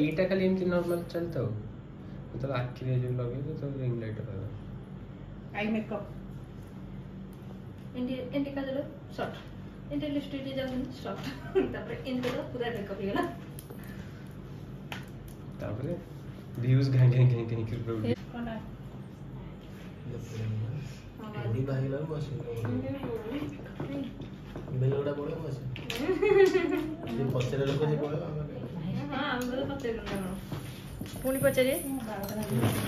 ଏଇଟା ଖାଲି ଏମିତି ନର୍ମାଲ ଚାଲିଥାଉ ଯେତେବେଳେ ଆଖିରେ ଯେଉଁ ଲଗେଇବ ସେତେବେଳେ ରିଙ୍ଗ ଲାଇଟ୍ ପାଇବ ଆଇ ମେକଅପ୍ ଏମିତି ଏମିତି କାଜଲ ସର୍ଟ ଏମିତି ଲିପଷ୍ଟିକ୍ ଯାଉଛନ୍ତି ସର୍ଟ ତାପରେ ଏମିତି କଲ ପୁରା ମେକଅପ୍ ହେଇଗଲା ତାପରେ ଭିୟୁଜ୍ ଘାଇ ଘାଇ ଘାଇ ଘାଇ କରି ପ୍ରୋବ୍ଲେମ୍ କ'ଣ ଏମିତି ଭାଗିଲାରୁ ଲୋକ ଯେ ପଡ଼ିବ পুনি পচারে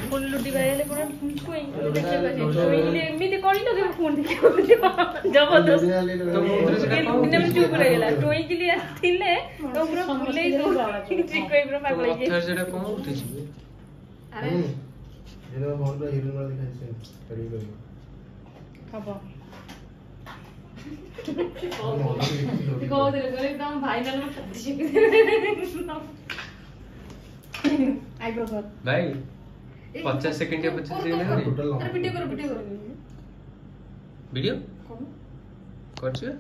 ফোন লুটি বাইরে করে কই দেখে পারে কই এমনিতে করি না কেউ ফোন দেখে জবরদস্ত এমনি চুপ করে গেল টই গিলি আসছিলে তো পুরো ভুলেই তো ঠিক কই পুরো পাগল হয়ে গেছে অর্থাৎ সেটা কোন উঠেছিল আরে এটা মনটা হিরণ মারা দেখাইছে করি করি খাবো भाई 50 सेकंड या 50 सेकंड है अरे वीडियो करो वीडियो करो वीडियो कौन कौन से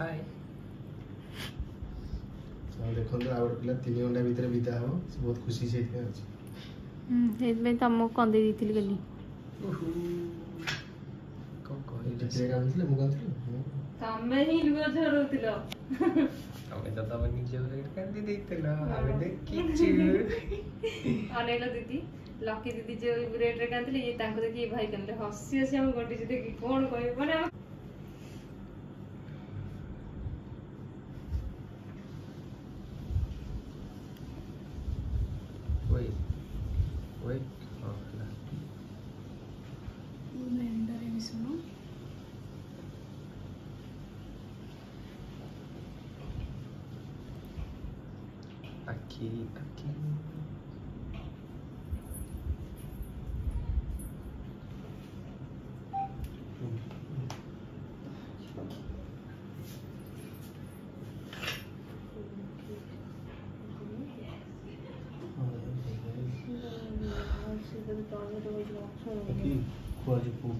Hi. ଦେଖନ୍ତୁ ଆଉ ଗୋଟେ ପିଲା ତିନି ଘଣ୍ଟା ଭିତରେ ବିଦା ହେବ ସେ ବହୁତ ଖୁସି ସେଇଥିପାଇଁ ଅଛି ସେଇଥିପାଇଁ ତମକୁ କନ୍ଦେଇ ଦେଇଥିଲି କାଲି ତମେ ହିଁ ଲୁହ ଝରଉଥିଲ ତମେ ତ ତମେ ନିଜ କାନ୍ଦି ଦେଇଥିଲ ଆମେ ଦେଖିଛୁ ଅନେଇଲ ଦିଦି ଲକି ଦିଦି ଯୋଉ ରେଟ୍ରେ କାନ୍ଦିଲେ ଇଏ ତାଙ୍କୁ ଦେଖି ଭାଇ କାନ୍ଦିଲେ ହସି ହସି ଆମେ ଗଣ୍ଡିଛୁ ଦେଖି କଣ କହିବ ମାନେ coelho? Não lembro isso não. Aqui, aqui. କୁହାଯାଏ ପୁଅ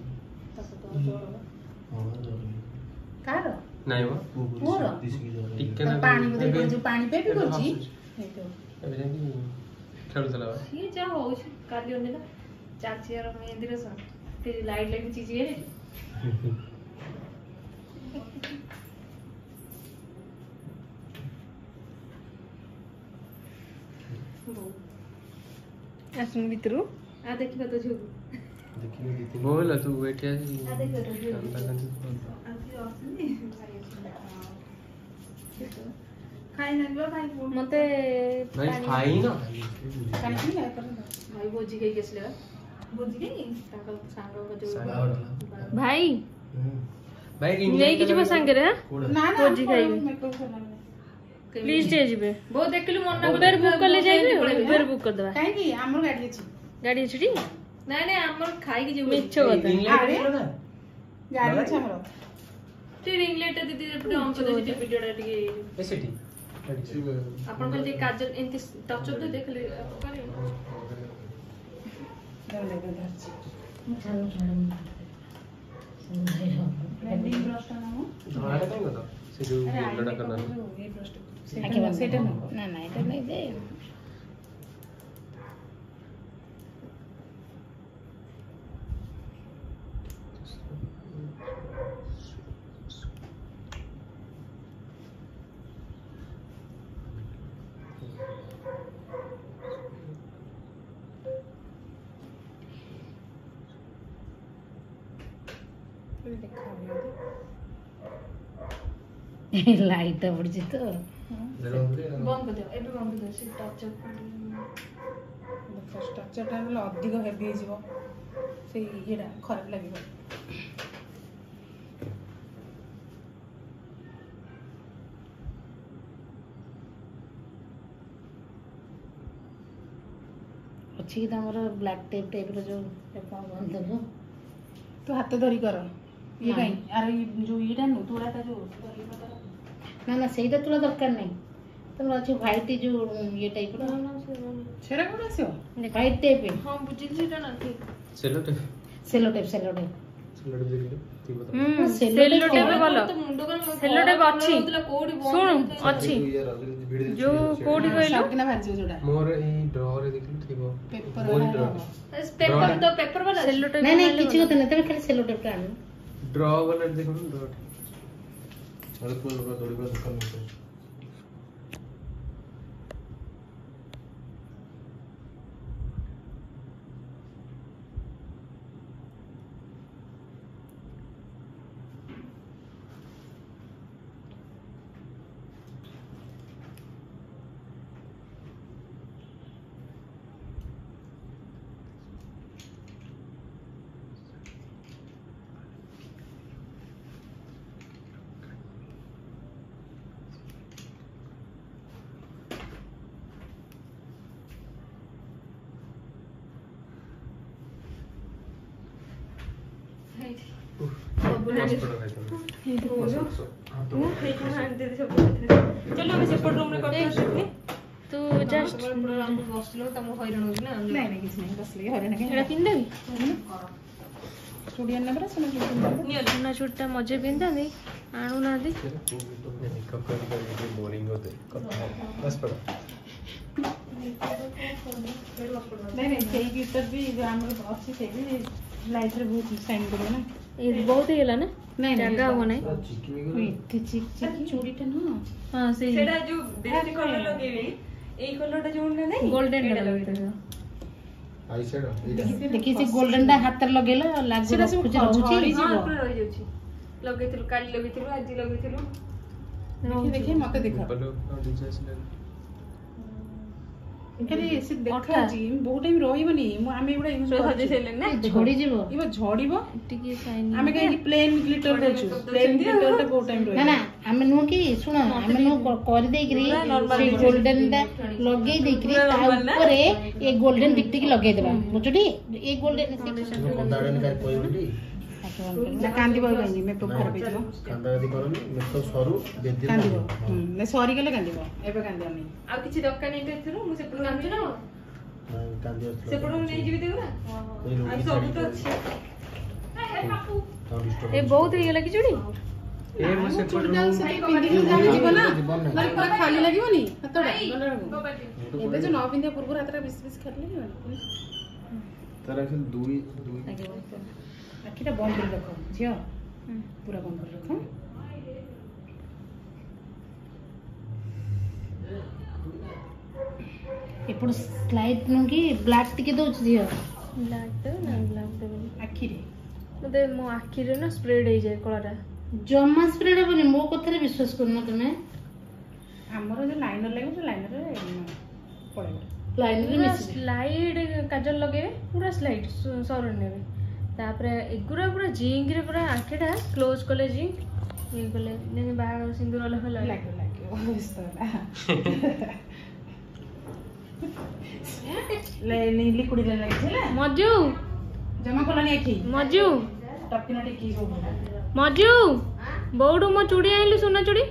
ଭିତରୁ ଆଉ ଦେଖିବା ତୋ ଝିଅକୁ बोल तू वेट है मते नाही खाई ना काही नाही भाई बोजी काही घेसले बोजी काही ताका सांग भाई भाई रिंग नाही किछ बस सांगरे ना बोजी खाई प्लीज दे जिबे बहुत देखलु मन ना उधर बुक कर ले जाइबे उधर बुक कर देबा काहे की हमर गाड़ी अछि गाड़ी अछि ठीक ନାଇଁ ନାଇଁ ଆମର ଖାଇକି ଯିବୁ ମିଛ କଥା ଗାଡି ଛାଡ ଟିକେ ରିଙ୍ଗଲେଟ୍ ଦିଦି ଏପଟେ ଅଂଶ ଦେବି ଟିକେ ଭିଡିଓଟା ଟିକେ ଏ ସେଠି ଆପଣଙ୍କ ଯେ କାଜ ଏମିତି ଟଚ୍ ଅପ୍ ଦେଇ ଦେଖିଲେ କରିବେ ସେଇଟା ନା ନା ଏଇଟା ନେଇ ଦେ লাইটটা পড়ছে তো ଟର୍ଚରଟା ହେଲେ ଅଧିକ ହେଭି ହେଇଯିବ ସେଇ ଇଏଟା ଖରାପ ଲାଗିବ ଅଛି କି ତମର ବ୍ଲାକ୍ ଟେପ୍ ଟାଇପ୍ର ଯେଉଁ କ'ଣ କୁହନ୍ତୁ ତୁ ହାତ ଧରି କର ଇଏ କାଇଁ ଆର ଯୋଉ ଇଏଟା ନୁହଁ ତୁ ଯୋଉ ଧରିକି না না সেইটা তোলা দরকার নাই ତମର ଅଛି ହ୍ୱାଇଟ୍ ଯୋଉ ଇଏ ଟାଇପ୍ର ସେଟା କ'ଣ ଆସିବ ହ୍ୱାଇଟ୍ ଟାଇପ୍ ହଁ ବୁଝିଲି ସେଟା ନା ଠିକ୍ Cello type Cello type Cello type କିଛି କଥା ନାହିଁ ତମେ ଖାଲି ସେଲୋ ଟାଇପ୍ ଆଣ ଡ୍ର ବାଲା ଦେଖୁନ ଡ୍ର ଟାଇପ୍ थोड़ी बहुत कम আচ্ছা, আচ্ছা। চলো আমি সেপট রুমরে কথা শুনি তো জাস্ট আমরা বসছিল তো আমি হইরাণ হই না নাই নাই কিছু নাই বসলি হইরাণ কেন এটা পিন দেবি স্টুডিয়ান না বড় সোনা চুট নিয়ে সোনা চুটটা মজে পিন দেবি আনো না দি মেকআপ করে করে কি বোরিং হতে বাস পড়ো নাই নাই সেই গীতটা বি আমরা অছি সেই লাইফ রে বহুত সাইন করবে না ये बहुत ही गला ना नहीं जगह हो नहीं चिक चिक चूड़ीटा ना हां से सेटा जो बेसी कलर लगेबे এই কলরটা যেমনটা নাই গোল্ডেনটা আচ্ছা, হ্যাঁ, লাগাইতে আই সেড দেখি সে গোল্ডেনটা হাতে লাগাইলো লাগু রাখুছি রাখুছি হ্যাঁ পুরো রই যাচ্ছে লাগাইতিলু কালি লাগাইতিলু আজি লাগাইতিলু দেখি দেখি মতে দেখো ବହୁ ରହିବନି ଆମେ ଝଡିଯିବ ଝଡିବ ଆମେ କାହିଁକି ପ୍ଲେନ୍ ଗ୍ଲିଟର ଦେଉଛୁ ପ୍ଲେନ୍ ଗ୍ଲିଟରଟା ବହୁ ଟାଇମ୍ ରହିବ ନା ଆମେ ନୁହଁ କି ଶୁଣ ଆମେ ନୁହଁ କରିଦେଇକିରି ସେଇ ଗୋଲ୍ଡେନଟା ଲଗେଇ ଦେଇକିରି ତା ଉପରେ ଏ ଗୋଲ୍ଡେନ ଟିକ୍ ଟିକ୍ ଲଗେଇଦେବା ବୁଝୁଟି ଏ ଗୋଲ୍ଡେନ କାନ୍ଦିବନି ମେକଅପ୍ ଖରାପ ହେଇଯିବ କାନ୍ଦାକାନ୍ଦି କରନି ମେକଅପ୍ ସରୁ ବେଦି କାନ୍ଦିବ ନା ସରିଗଲେ କାନ୍ଦିବ ଏବେ କାନ୍ଦିବନି ଆଉ କିଛି ଦରକାର ନାହିଁ ଏଥିରୁ ମୁଁ ସେପଟୁ କାନ୍ଦୁଛି ନା ସେପଟୁ ନେଇଯିବି ଦେଉରା ଆଉ ସବୁ ତ ଅଛି ଏ ବହୁତ ହେଇଗଲା କି ଚୁଡ଼ି ଏ ମୁଁ ସେପଟୁ ପିନ୍ଧିକି ଯିବ ନା ନହେଲେ ପୁରା ଖାଲି ଲାଗିବନି ହାତଟା ଏବେ ଯୋଉ ନ ପିନ୍ଧିବା ପୂର୍ବରୁ ହାତଟା ବେଶୀ ବେଶୀ ଖାଲି ଲାଗିବନି ତାର ଦୁଇ ଦୁଇ আখিটা বন্ধ করে রাখো ঝিও পুরা বন্ধ করে রাখো এপট স্লাইড নুকি ব্লাড টিকে দଉଛି ঝিও ব্লাড না ব্লাড দেবেনি আখিরে ମୋତେ ମୋ ଆଖିରେ ନା ସ୍ପ୍ରେଡ୍ ହେଇଯାଏ କଳାଟା ଜମା ସ୍ପ୍ରେଡ୍ ହେବନି ମୋ କଥାରେ ବିଶ୍ୱାସ କରୁନ ତୁମେ ଆମର ଯୋଉ ଲାଇନର ଲାଗିବ ସେ ଲାଇନରେ ପଳେଇବ ଲାଇନରେ ସ୍ଲାଇଡ୍ କାଜଲ ଲଗେଇବେ ପୁରା ସ୍ଲାଇଡ୍ ସରଣ ନେବେ ତାପରେ ଏଗୁରା ପୁରା ଜିଙ୍କ୍ରେ ପୁରା ଆଖିଟା କ୍ଲୋଜ୍ କଲେ ଜିଙ୍କ୍ ଇଏ କଲେ ଯେମିତି ବାହା ସିନ୍ଦୁର ଲହ ଲାଗିବ ଲାଗିବ ଲିକୁଡିରେ ଲାଗିଛି ହେଲା ମଜୁ ଜମା କଲାନି ଏଠି ମଜୁ ଟପିନା ଟିକେ ମଜୁ ବୋଉଠୁ ମୋ ଚୁଡ଼ି ଆଣିଲୁ ସୁନା ଚୁଡ଼ି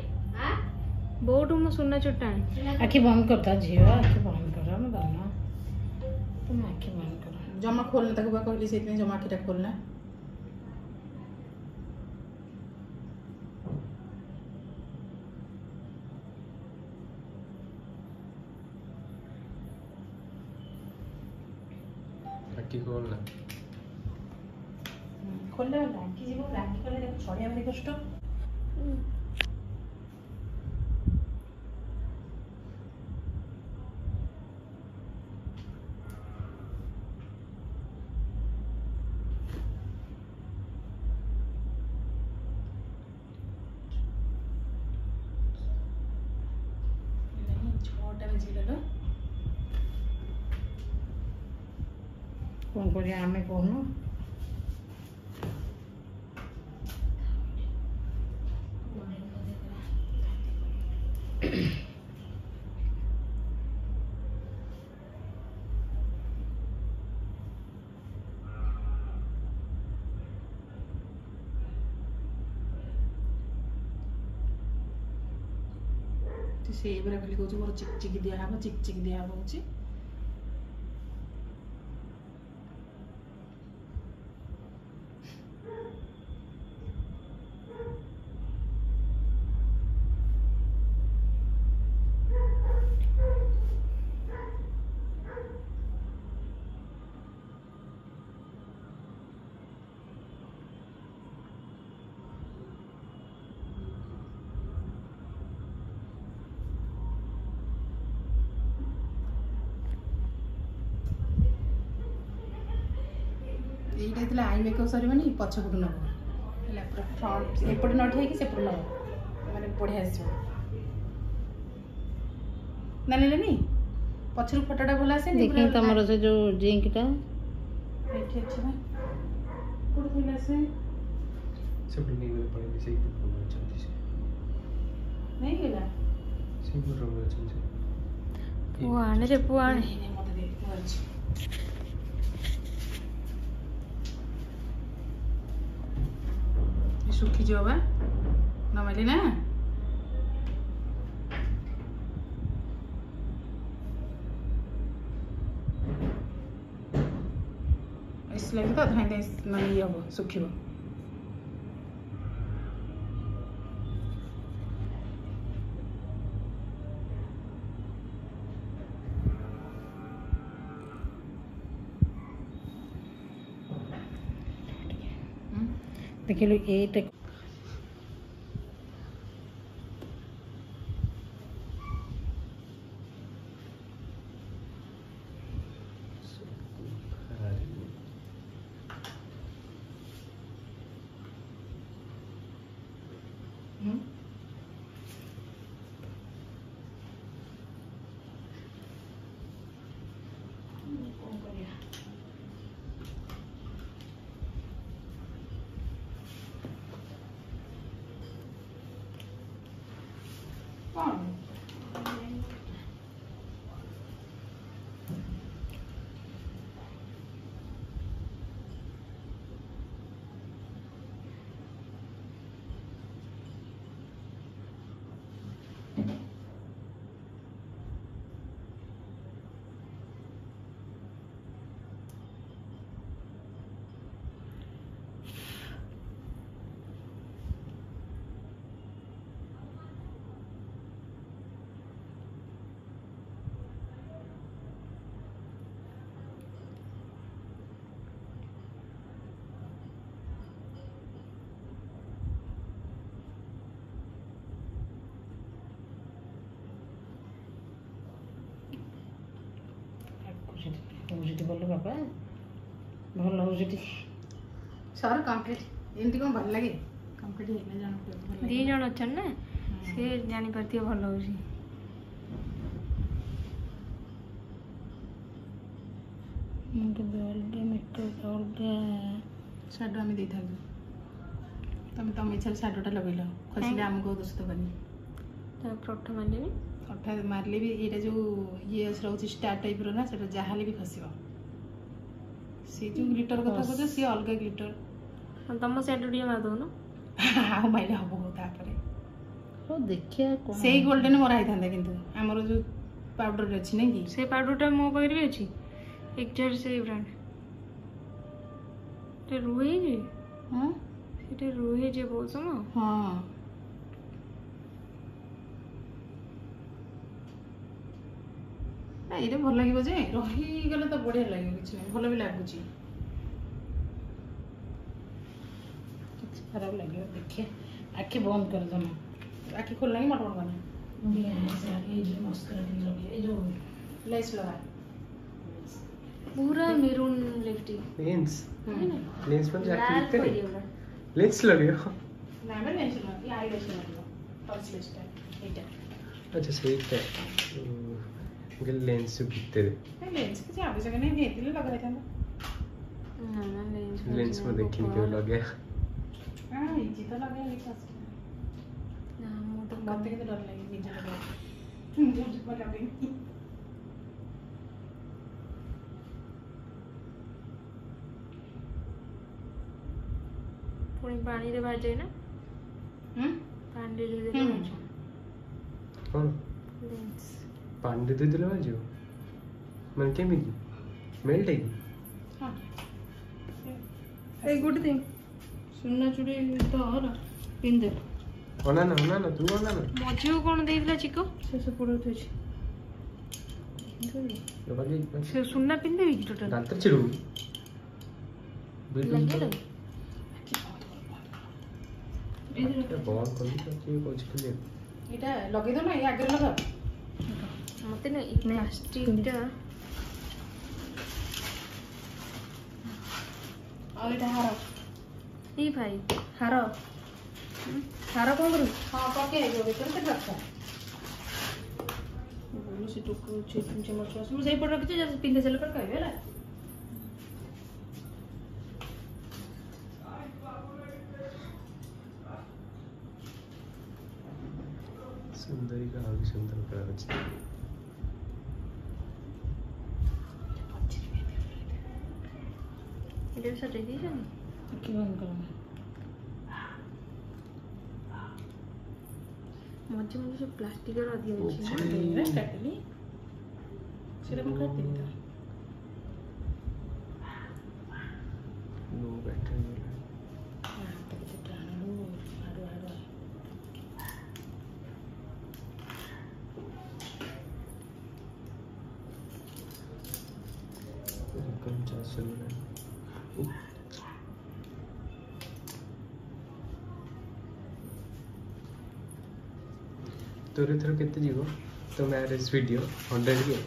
ବୋଉଠୁ ମୋ ସୁନା ଚୁଡ଼ିଟା ଆଣି ଆଖି ବନ୍ଦ କରିଥା ଝିଅ ଆଖି ବନ୍ଦ जम्मा खोल्न त कुबा कोइली चाहिँ जम्मा किटा खोल्न ରାକ୍ଷୀ ଖୋଲ ନା ଖୋଲିଲେ ରାକ୍ଷୀ ଯିବ ରାକ୍ଷୀ କଲେ ଛଡ଼ିବା ଭାରି କଷ୍ଟ con cogliame con ସେଇଭଳିଆ ଖାଲି କହୁଛି ମୋର ଚିକ୍ ଚିକ୍ ଦିଆହେବ ଚିକ୍ ଚିକ୍ ଦିଆହେବ ହେଉଛି ହେଲେ ଆଇ ମେକଅପ୍ ସରିବନି ପଛପଟୁ ନେବ ହେଲା ପୁରା ଫ୍ରଣ୍ଟ ଏପଟେ ନ ଠିଆଇକି ସେପଟୁ ନେବ ମାନେ ବଢ଼ିଆ ଆସିବ ଜାଣିଲେନି ପଛରୁ ଫଟୋଟା ଭଲ ଆସେନି ଦେଖି ତମର ସେ ଯୋଉ ଡ୍ରିଙ୍କଟା ଏଠି ଅଛି ବା କୋଉଠି ଥିଲା ସେ ସେପଟେ ନେଇଗଲେ ପଳେଇବି ସେଇ ପଟକୁ ଅଛନ୍ତି ସେ ନେଇଗଲା ସେଇ ପଟକୁ ଅଛନ୍ତି ସେ ପୁଅ ଆଣରେ ପୁଅ ଆଣେ ମତେ ଦେଖ ପୁଅ ଅଛି sukkijoba namayli na यसलाई त धाइँदै मानियो अब सुक्यो que lo, eh, te, ମୁଁ ସେଠି ଗଲୁ ବାପା ଭଲ ହଉ ସେଠି ସର କମ୍ପ୍ଲିଟ୍ ଏମିତି କ'ଣ ଭଲ ଲାଗେ କମ୍ପ୍ଲିଟ୍ ହେଇଗଲା ଜଣକୁ ଦୁଇ ଜଣ ଅଛନ୍ତି ନା ସେ ଜାଣିପାରୁଥିବେ ଭଲ ହେଉଛି ମୁଁ କେବେ ଅଲଗା ମେକଅପ୍ ଅଲଗା ସ୍ୟାଡ଼ୋ ଆମେ ଦେଇଥାନ୍ତୁ ତମେ ତମ ଇଚ୍ଛାରେ ସ୍ୟାଡ଼ୋଟା ଲଗେଇଲ ଖସିଲେ ଆମକୁ ଦୋଷ ଦେବାନି ତ ପ୍ରଥମ ନେବି ଅଠା ମାରିଲେ ବି ଏଇଟା ଯେଉଁ ଇଏ ରହୁଛି ଷ୍ଟାର୍ ଟାଇପ୍ର ନା ସେଇଟା ଯାହା ହେଲେ ବି ଖସିବ ସେ ଯେଉଁ ଗ୍ଲିଟର କଥା କହୁଛ ସିଏ ଅଲଗା ଗ୍ଲିଟର ତମ ସେଟା ଟିକେ ମାରିଦେଉନ ଦେଉନ ଆଉ ମାଇଲେ ହବ ହଉ ତାପରେ ଦେଖିବା ସେଇ ଗୋଲ୍ଡେନ୍ ମରା ହେଇଥାନ୍ତା କିନ୍ତୁ ଆମର ଯେଉଁ ପାଉଡ଼ର୍ ଅଛି ନାଇଁ କି ସେ ପାଉଡ଼ର୍ଟା ମୋ ପାଖରେ ବି ଅଛି ଏକ୍ଜାକ୍ଟ ସେଇ ବ୍ରାଣ୍ଡ ସେଟା ରୁହେ ଯେ ହଁ ସେଟା ରୁହେ ଯେ ବହୁତ ସମୟ ହଁ ଏଇଟା ଭଲ ଲାଗିବ ଯେ ରହିଗଲେ ତ ବଢ଼ିଆ ଲାଗିବ କିଛି ନାହିଁ ଭଲ ବି ଲାଗୁଛି କିଛି ଖରାପ ଲାଗିବ ଦେଖେ ଆଖି ବନ୍ଦ କର ତମେ ଆଖି ଖୋଲିଲାଣି ମଟମଟ କଲେ ଲାଇସ୍ ଲଗା पूरा मेरून लिपस्टिक लेंस लेंस पर जाके लिखते नहीं लेंस लगियो ना मैं लेंस लगियो आई लेंस लगियो पर्स लेंस टाइप अच्छा सही है ఇంకా లెన్స్ బిట్టది లెన్స్ కి జాబ్ जगह नहीं भेज दिले लगा रहता ना ना लेंस लेंस में देखिन क्यों लग गया हां ये तो लग गया ये पास ना मुंह तो करते के डर लगे मुझे लग गया मुझे पर लग गई ପୁଣି ପାଣିରେ ଭାଜେ ନା ପାଣିରେ ଯଦି ଭାଜେ କ'ଣ ପାଣିରେ ଦୁଇ ଦେଲେ ବାହାରିଯିବ ମାନେ କେମିତି ମେଲ୍ଟ ହେଇକି ଗୋଟେ ଦିନ ସୁନା ଚୁଡ଼ି ତ ପିନ୍ଧେ ଅନା ନା ଅନା ନା ତୁ ଅନା ନା ମଝିକୁ କ'ଣ ଦେଇଥିଲା ଚିକ ସେ ସବୁ ପଡ଼ଉଥିଛି ସେ ସୁନା ପିନ୍ଧିବି କି ଟୋଟାଲ ଦାନ୍ତରେ ଛିଡ଼ୁ ବନ୍ଦ ଏଇଟା ଲଗେଇଦେଉ ନା ଆଗରେ ଲଗାଅ बोलते ना प्लास्टिकটা ଆଉ ଏଇଟା ହାର ଏଇ ଭାଇ ହାର ହାର କ'ଣ କରିବୁ ହଁ ପକେଇଦେବୁ ଭିତରେ କେତେ ରଖିଥା ସେ ଟୁକୁ ଚାମଚ ମୁଁ ସେଇପଟେ ରଖିଛି ପିନ୍ଧି ସାରିଲା ପରେ କହିବି ହେଲା सुंदरी का आगे सुंदर करा ব্যবসাটা কি জানি কিরম গরম মধ্যে মধ্যে সব প্লাস্টিকের আদি হয়েছে সেরকম কাটতে দিতাম ତୋର ଏଥର କେତେ ଯିବ ତୋ ମ୍ୟାରେଜ୍ ଭିଡ଼ିଓ ହଣ୍ଡ୍ରେଡ଼ ଯିବ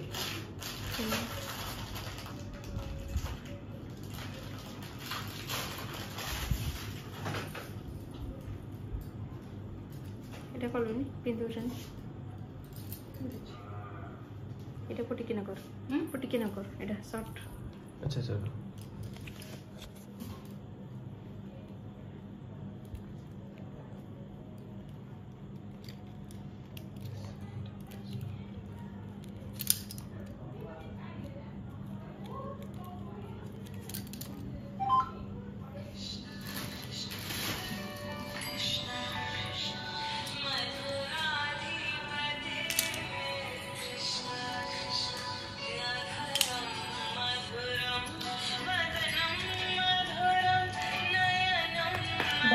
ଏଇଟା କଲୁନି ପିନ୍ଧୁଛନ୍ତି ଏଇଟା ପଟିକି ନ କର ପଟିକି ନ କର ଏଇଟା ସର୍ଟ ଆଚ୍ଛା ସର୍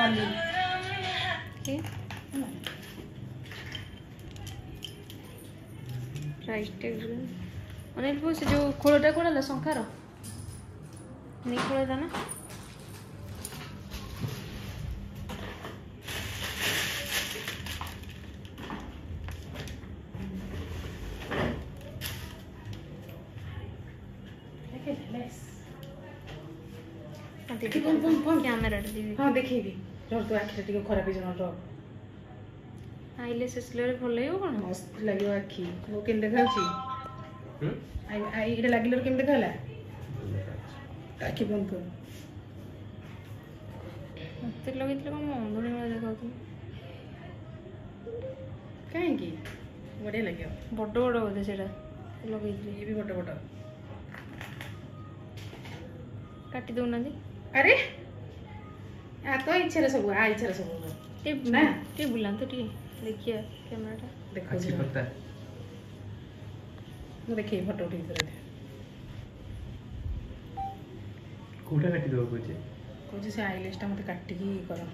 আমি ಅನಿಲ್ ಪೂಸಿ ಜೋ ಕೊಳೋಟ ಕೊಡಲ್ಲ ಸೊಂಕಾರು ನೀ ಕೊಡೋದನ ಕ್ಯಾಮೆರಾ ಹಾಂ ದೇಖಿ ଡର ତୁ ଆଖିଟା ଟିକେ ଖରାପ ହେଇଛି ଡର ଆଇଲେସ୍ ଆସିଲାରେ ଭଲ ଲାଗିବ କ'ଣ ମସ୍ତ ଲାଗିବ ଆଖି ମୁଁ କେମିତି ଦେଖାଉଛି ଏଇଟା ଲାଗିଲାରୁ କେମିତି ଦେଖା ହେଲା ଆଖି ବନ୍ଦ କର ମୋତେ ଲଗେଇଥିଲେ କ'ଣ ମୁଁ ଅନ୍ଧୁଣି ଭଳିଆ ଦେଖାଉଥିଲି କାହିଁକି ବଢ଼ିଆ ଲାଗିବ ବଡ଼ ବଡ଼ ବୋଧେ ସେଇଟା ଲଗେଇଥିଲି ଇଏ ବି ବଡ଼ ବଡ଼ କାଟି ଦେଉନାହାନ୍ତି ଆରେ ଆ ତୋ ଇଚ୍ଛାରେ ସବୁ ଆ ଇଚ୍ଛାରେ ସବୁ ନା ଟିକେ ବୁଲାନ୍ତୁ ଟିକେ ଦେଖିବା କ୍ୟାମେରାଟା ଦେଖାଉଛି ମୁଁ ଦେଖିବି ଫଟୋ ଉଠେଇକି ଥରେ କୋଉଟା କାଟି ଦେବ କହୁଛି କହୁଛି ସେ ଆଇଲେସ୍ଟା ମୋତେ କାଟିକି କର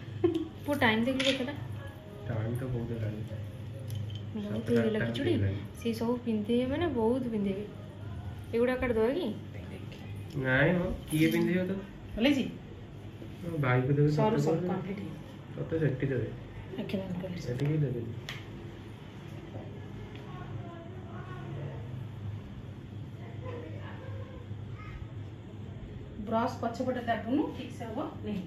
ପୁଅ ଟାଇମ୍ ଦେଖିଲି କେତେଟା ଟାଇମ୍ ତ ବହୁତ ହେଲାଣି ବହୁତ ହେଇଗଲା କିଚୁଡ଼ି ସେ ସବୁ ପିନ୍ଧିବେ ମାନେ ବହୁତ ପିନ୍ଧିବେ ଏଗୁଡ଼ା କାଟିଦେବା କି ନାଇଁ ହଁ କିଏ ପିନ୍ଧିବ ତ ଭଲେଛି ভাই কে দেবে সর সব কমপ্লিট কত সেটি দেবে আচ্ছা বন্ধ করে সেটি কি দেবে ব্রশ পছপটে দেবুনু ঠিক সে হবো নেই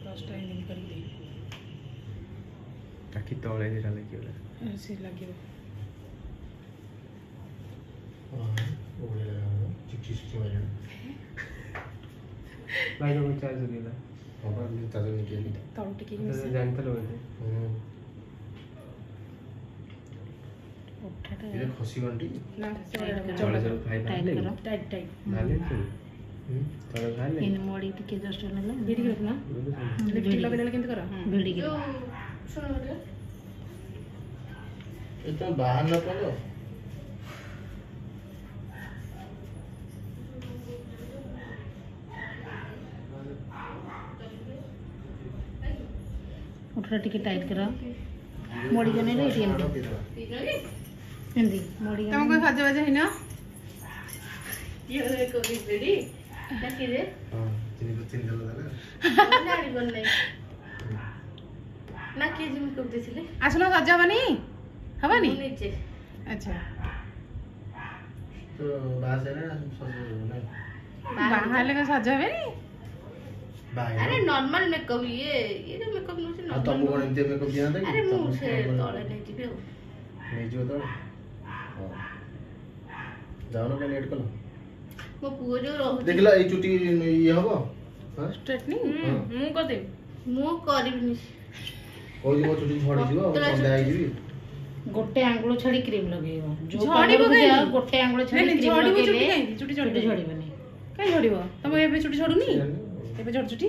ব্রশটা এনে করি দেই তাকি তলে যেটা লাগিও সে লাগিও ওরে লাগানো চিকচি চিকচি মারিও भाई लोग चार्ज हो गया बाबा ने ताजा नहीं किया ताऊ टिके ही मिस जानते लोग थे उठाता ये खुशी बंटी ना चलो चलो भाई भाई ले टाइट टाइट ना ले तू ତଳେ ଖାଇଲେ ଏଇନେ ମଡ଼ି ଟିକେ ଜଷ୍ଟ ନେଲା ଭିଡ଼ିକି ରଖନା ଲିପଷ୍ଟିକ୍ ଲଗେଇଲେ କେମିତି କର ଭିଡ଼ିକି ଶୁଣ ଏତେ ବାହାର ନ ପଡ଼ ମୁଠରେ ଟିକେ ଟାଇଟ୍ କର ମୋଡ଼ି ଗନେଇଲେ ଏଠି ଏମିତି ଏମିତି ମୋଡ଼ି ତମକୁ ସାଜ ବାଜ ହେଇନ ଆସୁନ ସଜ ହବନି ହବନି ଆଚ୍ছা ବାହାହେଲେ ସଜ ହେବେନି ଆରେ ନର୍ମାଲ ମେକଅପ୍ ଇଏ ଇଏ ଯୋଉ ମେକଅପ୍ ନଉଛି ଆଉ ତମକୁ କଣ କି ଆରେ ମୁଁ ସେ ତଳେ ନେଇଯିବି ଆଉ ନେଇଯିବ ଯାଉନ କାଇଁ କଲ ମୋ ପୁଅ ଯୋଉ ରହୁଛି ଏଇ ଚୁଟି ଇଏ ହବ ଷ୍ଟ୍ରେଟନିଂ ମୁଁ କରିଦେବି ମୁଁ କରିବିନି ମୋ ଚୁଟି ଗୋଟେ ଆଙ୍ଗୁଳ ଛାଡି କ୍ରିମ୍ ଲଗେଇବ ଝଡିବ ଗୋଟେ ଆଙ୍ଗୁଳ ଛାଡି ଚୁଟି କାହିଁକି ଚୁଟି ଝଡିବନି କାହିଁ ଝଡିବ ତମେ ଏବେ ଚୁଟି ଝଡୁନି ଏବେ ଝଡ଼ୁଛି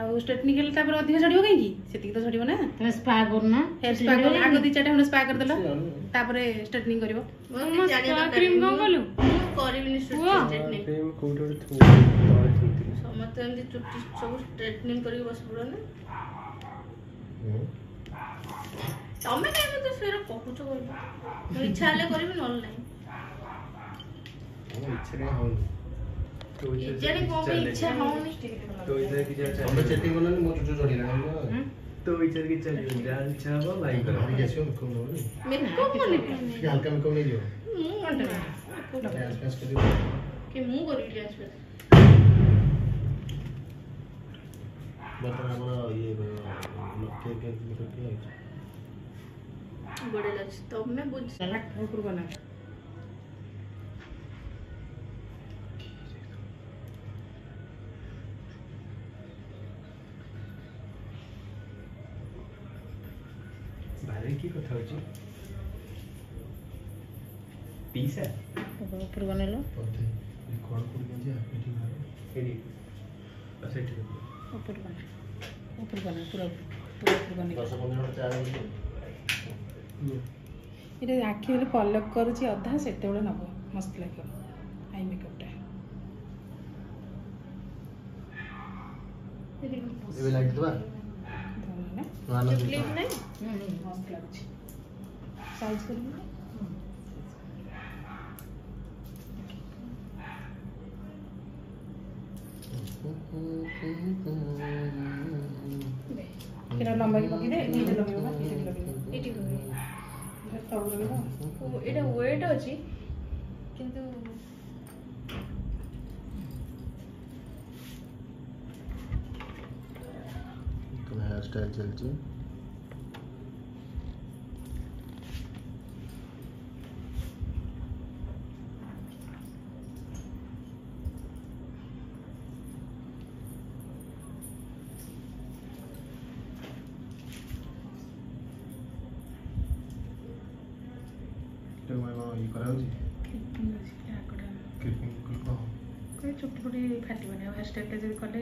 ଆଉ ଷ୍ଟ୍ରେଟନିଂ ହେଲେ ତାପରେ ଅଧିକ ଝଡ଼ିବ କାହିଁକି ସେତିକି ତ ଝଡ଼ିବ ନା ତମେ ସ୍ପା କରୁନ ହେୟାର ସ୍ପା କର ଆଗ ଦି ଚାରିଟା ଖଣ୍ଡେ ସ୍ପା କରିଦେଲ ତାପରେ ଷ୍ଟ୍ରେଟନିଂ କରିବ କ୍ରିମ୍ କରିବିନି ସମସ୍ତେ ଏମିତି ଚୁଟି ସବୁ ଷ୍ଟ୍ରେଟନିଂ କରିକି ବସି ନା ତମେ କାଇଁ ମତେ ସେରା କହୁଛ କହିବ ଇଚ୍ଛା ହେଲେ କରିବି ନହେଲେ ନାହିଁ तो इथे तो इथे किती आम्ही चेटिंग बोलले मोठं जो जोडी लागला तो विचार की चल डाल छावा लाइक करो ये शो को नो मैं को को नहीं हल्का में को ले लियो मुंह घंटा को डाल पास कर दियो के मुंह को रिले आज पास बता हमारा ये मक्के के मक्के बड़े लच तो मैं बुझ सलाद ठाकुर बना এটা কি কথা হচ্ছে পিসা উপর বানালো পথে কোন কোন যে আপনি ঠিক আছে এরি আচ্ছা ঠিক আছে উপর বানা উপর বানা পুরো পুরো উপর বানা 10 15 মিনিট চার মিনিট এটা আখি হলে পলক করুছি অধা সেতেবেলে নব মস্ত লাগে আই মেকআপটা এবে লাগি দেবা না না ক্লিপ নাই মস্ত লাগছে সাইজ করে নিন এটা লম্বা কি পাকি দে এইটা লম্বা না এইটা লম্বা এইটা লম্বা এটা তাও লম্বা ও এটা ওয়েট আছে কিন্তু হেয়ার স্টাইল চলছে ଷ୍ଟ୍ରାଟେଜି କଲେ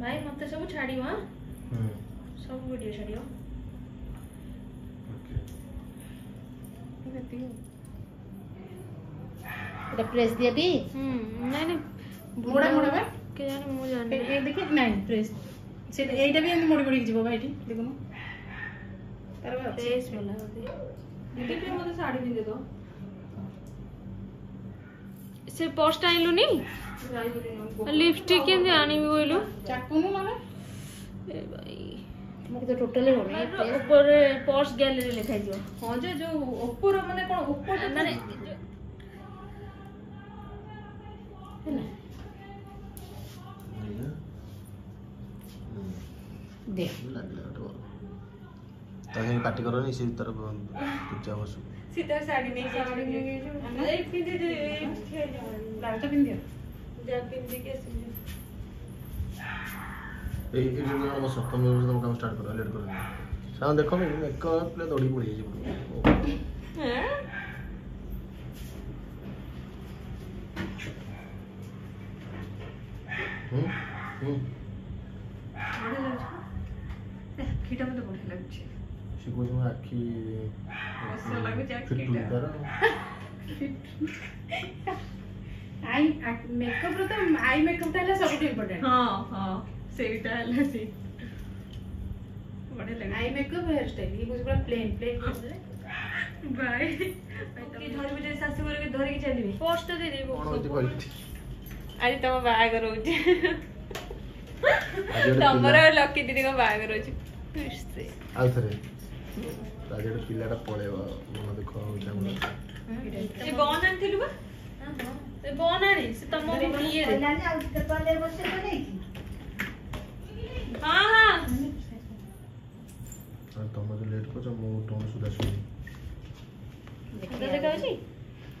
ଭାଇ ମୋତେ ସବୁ ଛାଡ଼ିବ ସବୁ ଭିଡ଼ିଓ ଛାଡ଼ିବ ଏଟା ପ୍ରେସ୍ ଦିଅଟି ନାଇଁ ନାଇଁ ମୋଡ଼ା ମୋଡ଼ା କେ ଜାଣି ମୁଁ ଜାଣିନି ଏ ଦେଖି ନାଇଁ ପ୍ରେସ୍ ସେଟା ଏଇଟା ବି ଏମିତି ମୋଡ଼ି ମୋଡ଼ିକି ଯିବ ଭାଇ ଏଠି ଦେଖୁନୁ ତାର ପ୍ରେସ୍ ବୋଲା ଦିଦି ଟିକେ ମୋତେ ଶାଢ଼ୀ ପିନ୍ଧି ଦେବ ସେ ପର୍ସଟା ଆଣିଲୁନି ଲିପଷ୍ଟିକ୍ କେମିତି ଆଣିବି କହିଲୁ ଉପରେ ପର୍ସ ଗ୍ୟାଲେରୀ ଲେଖାଯିବ ହଁ ଯେ ଯୋଉ ଉପର ମାନେ କଣ ଉପର ମାନେ ଦେ ପାଟି କରନି ସେ ତାର ଚୁପଚାପ ବସିବୁ सीधा साड़ी में साड़ी में नहीं पिंदे दे लाल तो पिंदे जा पिंदे के এই এই জন্য আমার সপ্তম মিনিটে তোমাকে আমি স্টার্ট করে লেট করে দিই সামনে দেখো আমি এক প্লে দড়ি পড়ে যাই হ্যাঁ হুম হুম আরে লাগছে কিটা মতো বড় লাগছে अच्छी कोच में आखी फिट कर आई मेकअप तो आई मेकअप ता हला सब इंपोर्टेंट हां हां सेटा हला से बड़े लगे आई मेकअप हेयर स्टाइल ये कुछ पूरा प्लेन प्लेन बाय ओके धर बजे सासु घर के धर के चली पोस्ट दे दे आज तुम बाय करो उठ तुम्हारा लकी दीदी का बाय करो उठ आज रे ତା ଦେହରେ ପିଲାଟା ପଳେଇବ ମନ ଦୁଃଖ ହଉଚା ମନ ସେ ବନ ଆଣିଥିଲୁ ବା ସେ ବନ ଆଣି ସେ ତମ ଇଏରେ ହଁ ହଁ ତମେ ତ ଲେଟ୍ କରୁଛ ମୁଁ ଟୋନ ସୁଧା ଶୁଣି ଦେଖାଯାଉଛି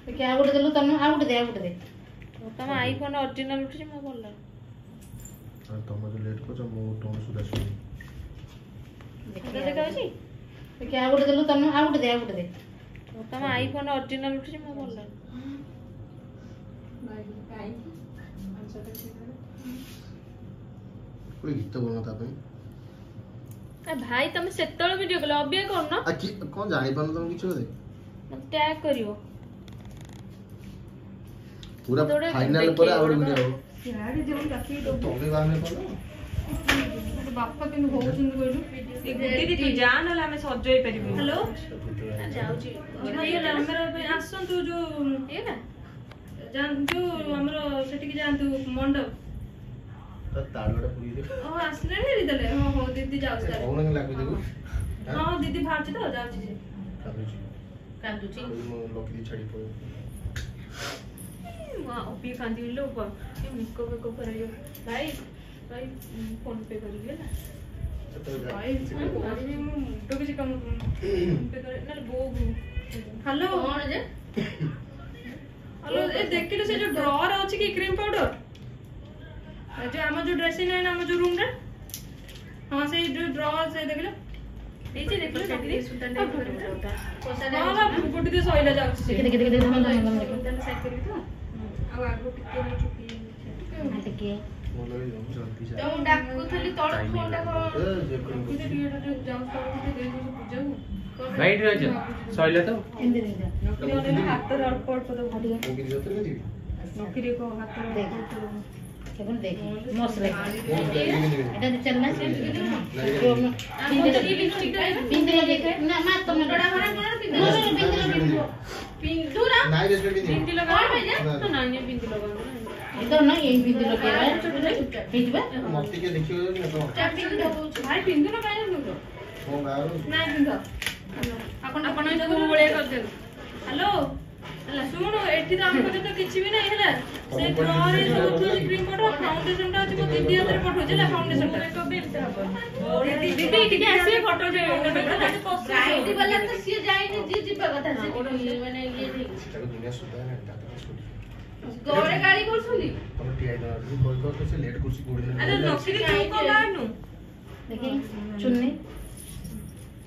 ଦେଖିଆ ଆଉ ଗୋଟେ ଦେଲୁ ତମେ ଆଉ ଗୋଟେ ଦେ ଆଉ ଗୋଟେ ଦେ ତମ ଆଇଫୋନ୍ ଅରିଜିନାଲ ଉଠିଛି ମୋ ଭଲ ତମେ ତ ଲେଟ୍ କରୁଛ ମୁଁ ଟୋନ ସୁଧା ଶୁଣି ଦେଖାଯାଉଛି ଟିକେ ଆଉ ଗୋଟେ ଦେଲୁ ତମେ ଆଉ ଗୋଟେ ଦେ ଆଉ ଗୋଟେ ଦେ ତମ ଆଇଫୋନ ଅରିଜିନାଲ୍ ଉଠିଛି ମୁଁ ଭଲ ଗୋଟେ ଗୀତ ଭାଇ ତମେ ସେତେବେଳେ ଭିଡିଓ କଲ ଅବିଆ କରୁନ କଣ ଜାଣିପାରୁନ ତମେ କିଛି ବୋଧେ ମତେ କରିବ ପୁରା ଫାଇନାଲ ପରେ ଆଉ ଗୋଟେ ଭିଡିଓ ହବ ଇଆଡ଼େ ଯେଉଁ ରଖିକି ଦବୁ ତମେ ବାହାରେ କଲ ବାପା କିନ୍ତୁ ହଉଛନ୍ତି କହିଲୁ ଦିଦି ଯା ନହେଲେ ଆମେ ସଜେଇ ପାରିବୁ ହ୍ୟାଲୋ ଯାଉଛି ଆସନ୍ତୁ ଯୋଉ ଇଏଟା ଯୋଉ ଆମର ସେଠିକି ଯାଆନ୍ତୁ ମଣ୍ଡପ ହଁ ଆସିଲେଣି ତାହେଲେ ହଁ ହଉ ଦିଦି ଯାଉଛି ହଁ ଦିଦି ବାହାରୁଛି ତ ଯାଉଛି କାନ୍ଦୁଛି ଅପି କାନ୍ଦିବି ଲୋକ ମେକଅପ୍ ମେକଅପ୍ କରାଯିବ ଭାଇ ଭାଇ ଫୋନ୍ ପେ କରିବି ହେଲା ଭାଇ କରିବି ମୁଁ ମୁଣ୍ଡ କିଛି କାମ ଫୋନ୍ ପେ କରି ନହେଲେ ବୋଉ ହ୍ୟାଲୋ କ'ଣ ଯେ ହ୍ୟାଲୋ ଏ ଦେଖିଲୁ ସେ ଯୋଉ ଡ୍ରର ଅଛି କି କ୍ରିମ୍ ପାଉଡର ଯୋଉ ଆମ ଯୋଉ ଡ୍ରେସିଂ ଲାଇନ୍ ଆମ ଯୋଉ ରୁମ୍ରେ ହଁ ସେଇ ଯୋଉ ଡ୍ର ସେ ଦେଖିଲୁ ଦେଇଛି ଦେଖିଲୁ ଚାକିରି ହଁ ଗୋଟେ ଦିନ ସଇଲା ଯାଉଛି ସେ ଆଉ ଆଗକୁ ଟିକେ ଚୁପି ଟିକେ ତ ମୁଁ ଡାକୁଥିଲି ତଳେ ଫୋନଟା ରାଇଟ୍ ରହିଛ ସରିଲା ତ ହାତରେ ଅଳ୍ପ ଅଳ୍ପ ତ ଭରିଆ ନକିରେ କଣ ହାତରେ এখন দেখ মশলা এটা চল না পিন্দে দেখে না মা তোমার বড় বড় বড় পিন্দে পিন্দে পিন্দু পিন্দু না নাই রে পিন্দু পিন্দু লাগা না না পিন্দু লাগা ଭିତର ନା ଏଇ ଭିତର ଲଗେଇବା ହେଇଯିବା ମୋତେ ଟିକେ ଦେଖିବ ନା ତ ଭାଇ ପିନ୍ଧୁ ନା କାଇଁ ପିନ୍ଧୁ ମୋ ଗାଁରୁ ନା ପିନ୍ଧ ଆପଣ ଆପଣ ସବୁ ଭଳିଆ କରିଦେବେ ହ୍ୟାଲୋ ହେଲା ଶୁଣୁ ଏଠି ତ ଆମ ପର୍ଯ୍ୟନ୍ତ କିଛି ବି ନାହିଁ ହେଲା ସେ ଡ୍ରରେ ସବୁ ଥ୍ରୋ କ୍ରିମ୍ ପାଉଡର ଫାଉଣ୍ଡେସନଟା ଅଛି ମୋ ଦିଦି ହାତରେ ପଠଉଛି ହେଲା ଫାଉଣ୍ଡେସନଟା ମେକଅପ୍ ବି ଏମିତି ହବ ଦିଦି ଟିକେ ଆସିବେ ଫଟୋ ଯେ ରାଇଟ୍ ବାଲା ତ ସିଏ ଯାଇନି ଯିଏ ଯିବା କଥା ସେ ମାନେ ଇଏ ହେଇଛି ଦୁନିଆ ସୁଧା ନା ଗଡେ ଗାଳି କରୁଛନ୍ତି ତମେ ଟିଆଇ ଦବା ବୋଲି କହି କହି ପଛେ ଲେଟ୍ କରୁଛି ଗୋଡେ ଆରେ ଲକ୍ଷ୍ମୀ ତୁ କଲାନୁ ଦେଖି ଚୁନ୍ନି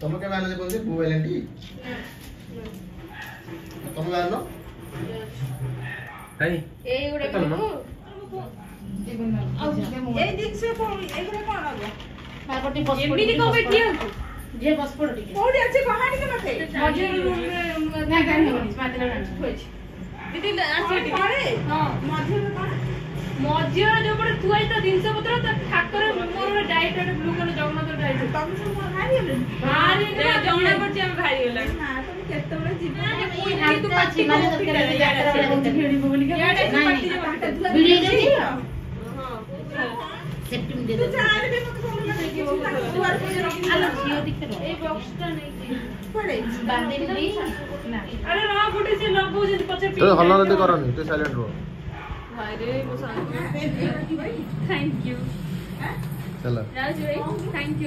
ତମ କେବେ ଆନଲେ ବୋଲନ୍ତି ବୋ ବେଲାଣ୍ଟି ତମ ଗାନ ଏଇ ଗୋଟେ କଣ ଏଇ ଦିକ୍ଷେ କଣ ଏଇ ଗୁଡେ କଣ ଟିକେ କୋଉଠି ଅଛି ବାହାରିକି ମତେ ମଝିରେ ରୁମ୍ ନା କାଇଁ ମାତିଲା ନା ହୋଇଛି ଦିଦି ଆଣିଛି ମଝିର ଯୋଉ ପଟେ ଥୁଆ ହେଇଥିଲା ଜିନିଷ ପତ୍ର ତା ଥାକରେ ମୋର ଡାଇଟ୍ ଗୋଟେ ବ୍ଲୁ କଲର ଜଗନ୍ନାଥ ଡାଇଟ୍ ବାହାରି ଜଣା ପଡୁଛି ଆମେ ବାହାରି ଗଲା କେତେବେଳେ ଯିବା সেফটিম দিয়ে দেবো এই বক্সটা নেই বান্দিন নেই না আরে রা ফুটেছে লগ বুঝে পছে তুই হল্লা রেডি করনি তুই সাইলেন্ট